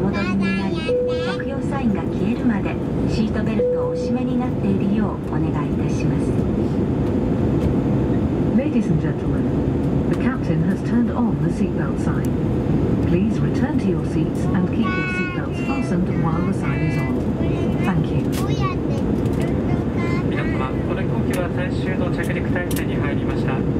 座席りになり着用サインが消えるまでシートベルトをお締めになっているようお願いいたします Ladies and gentlemen, the captain has turned on the seatbelt sign. Please return to your seats and keep your seatbelts fastened while the sign is on. Thank you. 皆様この飛行機は最終の着陸態勢に入りました